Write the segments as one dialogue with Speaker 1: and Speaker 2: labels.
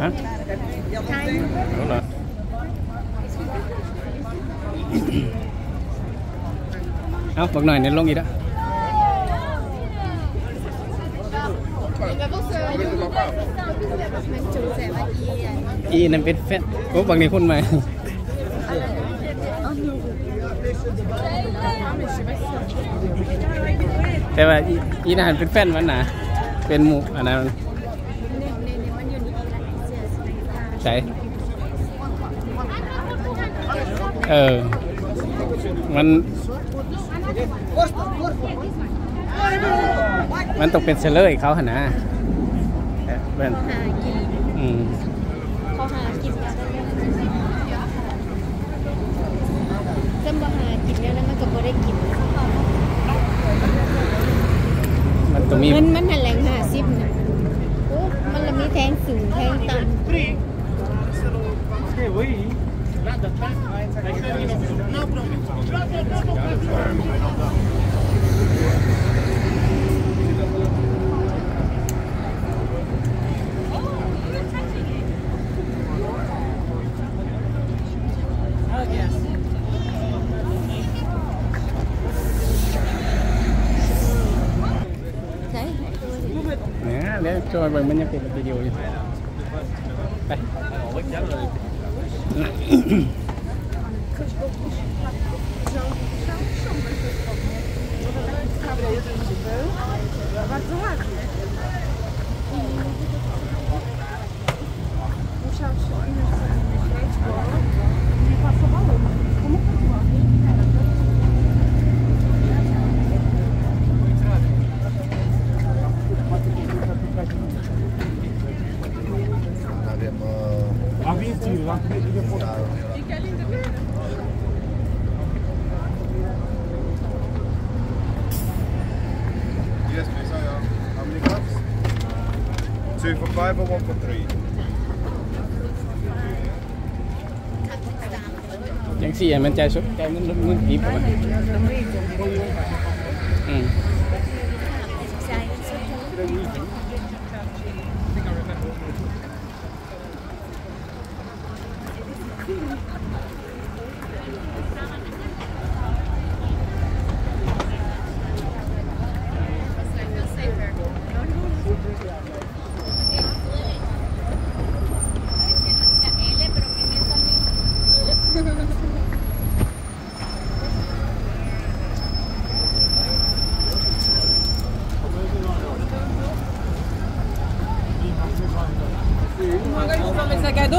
Speaker 1: Hả? Đúng rồi. Bậc này nên luôn gì đó. Y nên biết phép. Cố bằng này khôn mày. แต่ว่า
Speaker 2: อี
Speaker 1: นานเป็นแฟนมันนะเป็นหมูอันนั้น
Speaker 2: ใช่
Speaker 1: เออ มันมันต้องเป็นเซเลยเขาหนะเป็นอืม
Speaker 2: เขาหากินจำบ่หากินแล้วแล้วมันก็บ่ได้กิน
Speaker 1: มันต้องมี
Speaker 2: เงินมันหันแหล่งหาซิบนะโอ้มันละมีแทงสูงแทงต่ำใช่
Speaker 3: A ładnie. I musiał się five or one for three?
Speaker 1: Yang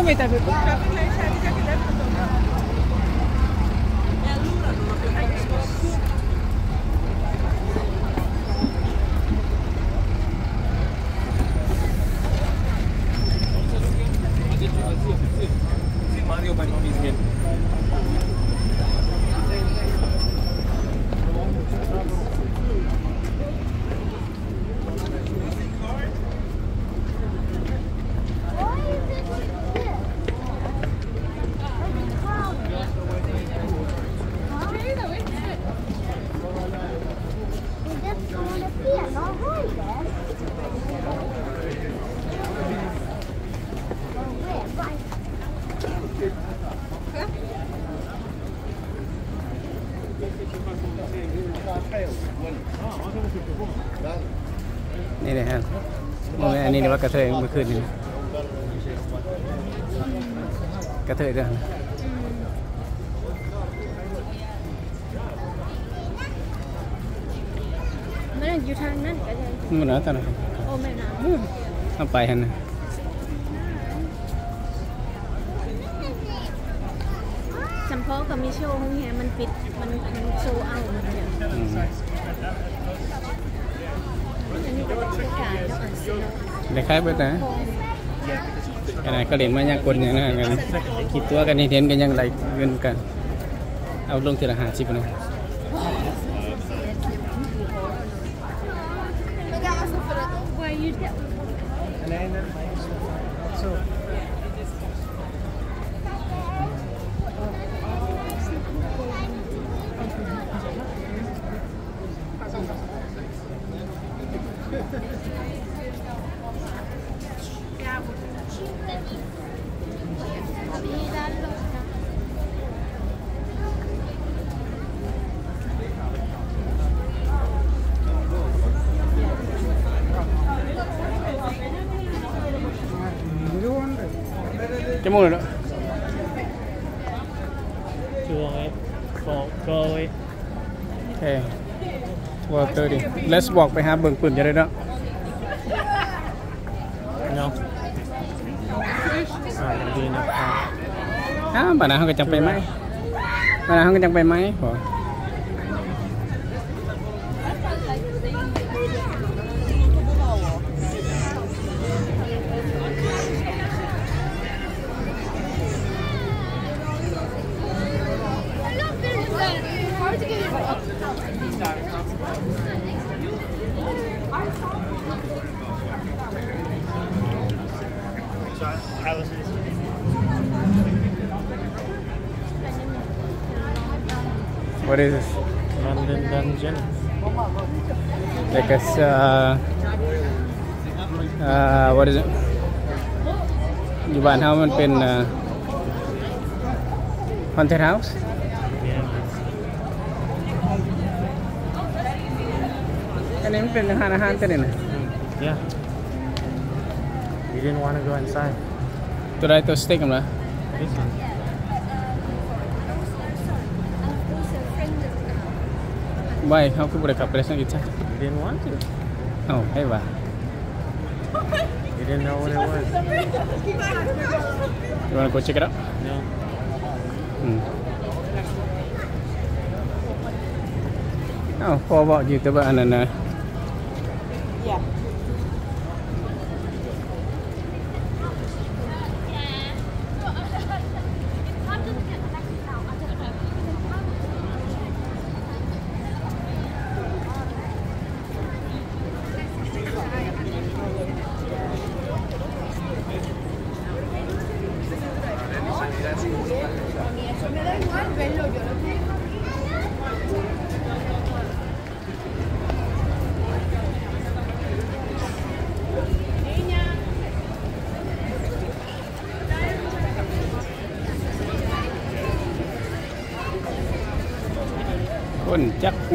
Speaker 1: Kilometer wirklich. โอ้ยอันนี้นี่ว่ากระเทยเมื่อคืนนี้กระเทยด้วย
Speaker 2: มันอยู่ทางนั้นก็ได้
Speaker 1: มันเหรอตอนนั้น
Speaker 2: โอ้แม่น้
Speaker 1: เอาไปฮะนะำ
Speaker 2: จำเพาะกับมีโชว์ห้องแฮมันปิดมันมันโชว์เอามันเนี่ย
Speaker 1: อืม
Speaker 2: อันนี้ก็เป็นขายแล้วอ่านซื้อ
Speaker 1: เด็กคล้ายเบิดนะขนาดเขาเรียนมายากลอย่างนั้นกันคิดตัวกันนี่เห็นกันยังไรเงินกัน เอาลงทีละห้าสิบนะ
Speaker 2: Why you do?
Speaker 1: เจะมุ่งเลยเนาะ
Speaker 4: 208 4
Speaker 1: โอเคว่าเตอร์ดิ let's walk ไปหาเบิ่งปืนจะได้เนาะ
Speaker 4: No. Alright, I'm doing it. Uh,
Speaker 1: อ้าวบ้านนั้นเขาก็จังไปไหมบ้านนั้นเขาก็จังไปไหมขอ what is this
Speaker 4: London Dungeon.
Speaker 1: like a s- uh, uh, what is it อยู่บ้านเฮามันเป็น uh, haunted house And then been Hana Hunter in
Speaker 4: Yeah. You didn't want to go inside.
Speaker 1: Did I just take him there?
Speaker 4: This one.
Speaker 1: Why? How could I compress it?
Speaker 4: You didn't want to.
Speaker 1: Oh, hey, why?
Speaker 4: You didn't know what it was.
Speaker 1: You want to go check it out?
Speaker 4: No.
Speaker 1: Hmm. Oh, for what you
Speaker 5: to
Speaker 1: buy an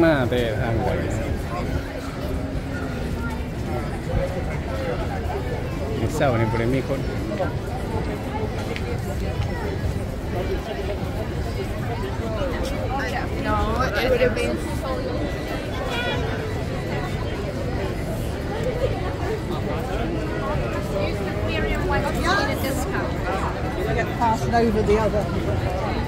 Speaker 1: จักมาแต่ทางไหนเศร้านี่บ่ได้มีคน
Speaker 2: No, it would have been.
Speaker 5: Get passed over the other.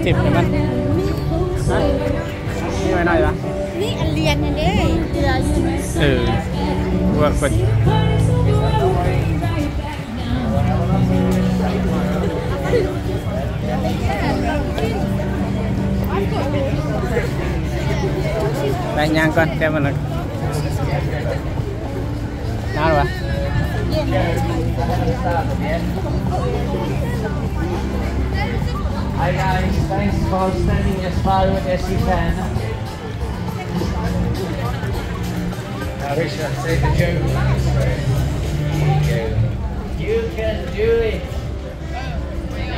Speaker 1: มันมีเงินติดใช่ไหมมีไว้หน่อยปะ
Speaker 2: นี่อันเรียนนั่นเด้เดืออยู่
Speaker 1: เออว่าคน ไปย่างก่อนแต่มันน่ะน่าหรอวะ
Speaker 6: Hi guys, thanks for standing as far away as you can. Now Richard, say the joke. You can do it.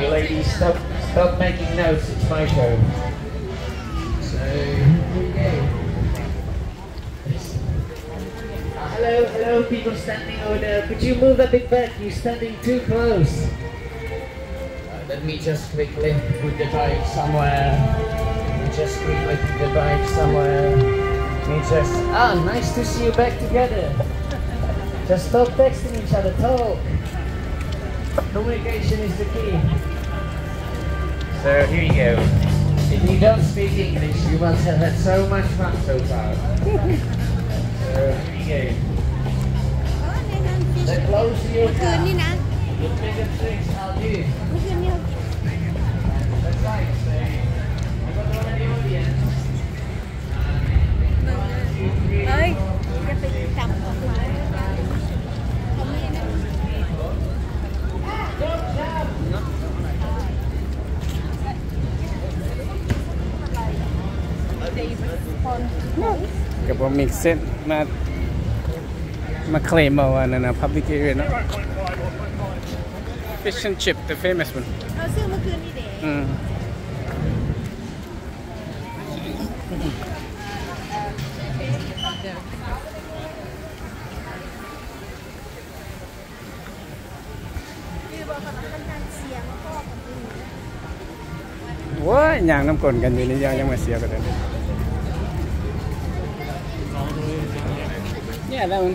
Speaker 6: You ladies, stop, stop making notes. It's my show. So here we go. Hello, hello, people standing over there. Could you move a bit back? You're standing too close. Let me just quickly put the bike somewhere. Just quickly put the bike somewhere. Let me just... Ah, nice to see you back together. just stop texting each other, talk. Communication is the key. So here you go. If you don't speak English, you must have had so much fun so far. so here you go. The closer you come, the bigger tricks I'll do.
Speaker 2: เอ้ยจะไปจำของเขาเขาไม่นะ
Speaker 1: กับผมมิกเซนมามาเคลมเอาอันนั้นนะ public area เนาะ fish and chip the famous one
Speaker 2: เราซื้อเมื่อคืนนี่เด็
Speaker 1: อืม
Speaker 2: คือบอก ว้าย
Speaker 1: ย่างน้ำกลนกันอยู่นี่ยังยังมาเสียกันเลยเนี่ยแล้วมัน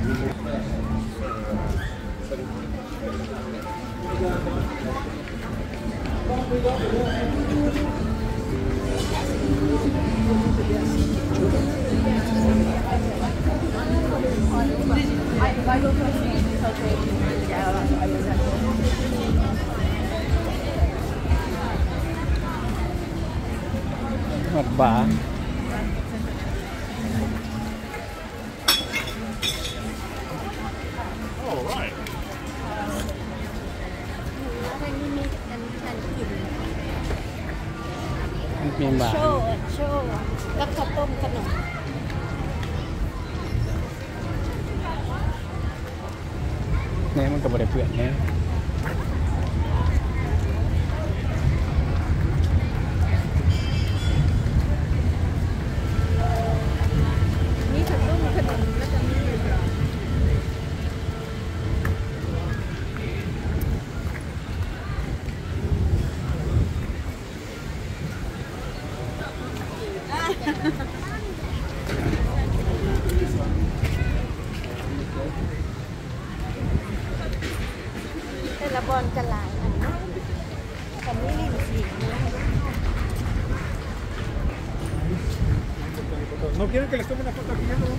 Speaker 1: หม มั
Speaker 2: นมี
Speaker 1: บา
Speaker 2: โชว์โชว์แล้วข้าวต้มขนม
Speaker 1: เนี่ยมันกับบริเพื่อนเนี่ย
Speaker 3: quieren que les tome una foto aquí?
Speaker 6: The road?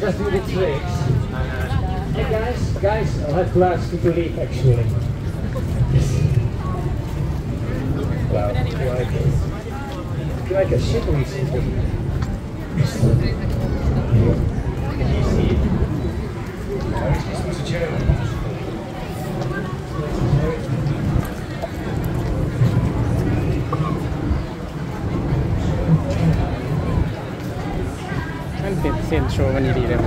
Speaker 6: Just hey guys, guys, I'll have to ask you to leave actually. Wow, you like it? You like a shivery
Speaker 1: ชว์มันดีๆเลย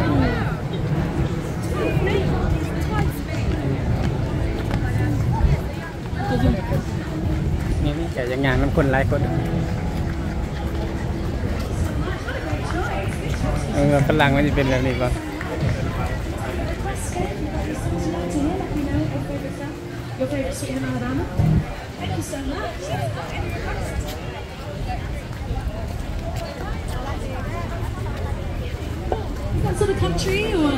Speaker 1: นี่นี่แกยังงานมันคนไลค์คนเออฝรั่งมันจะเป็นแบบนี้ป่ะ
Speaker 5: Sort of country or?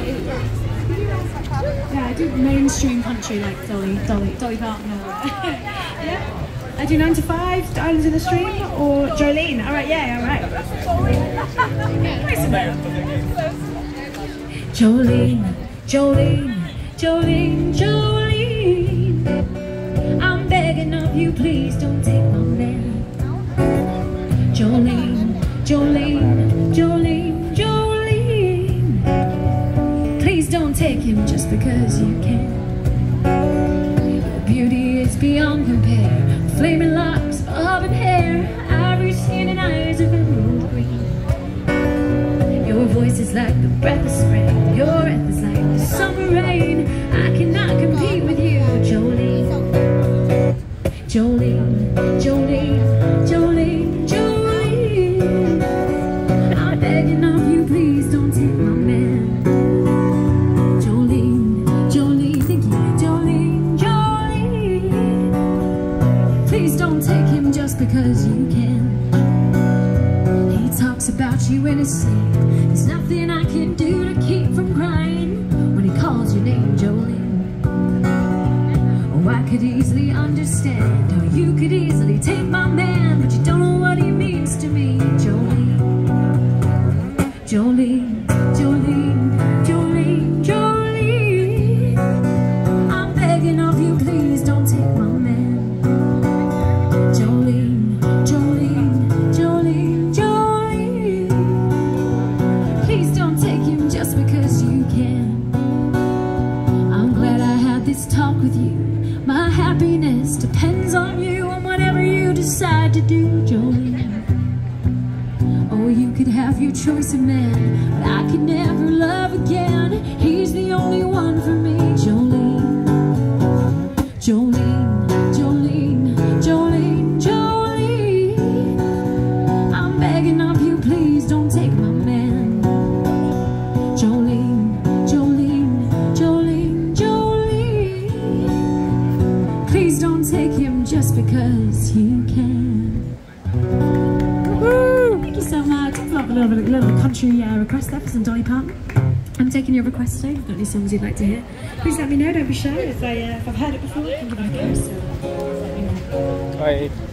Speaker 5: Yeah, I do mainstream country like Dolly, Dolly, Dolly Parton. Yeah. I do nine to five, Islands in the Stream, or Jolene. All right, yeah, all right. Jolene, Jolene, Jolene, Jolene. I'm begging of you, please don't take my man. Jolene, Jolene, because you can. Your beauty is beyond compare. Flaming locks, auburn hair, ivory skin and eyes of emerald green. Your voice is like the breath of spring. Your breath is like the summer rain. I cannot compete with you. Jolene, Jolene, Jolene, 就离，就。Choice of man, but I could never love again. He's the only one for me, Jolene. Jolene, taking your requests today. If you've got any songs you'd like to hear, please let me know. Don't be shy. If, I, uh, have heard it before, I can give it a go. So let me know.
Speaker 1: Bye.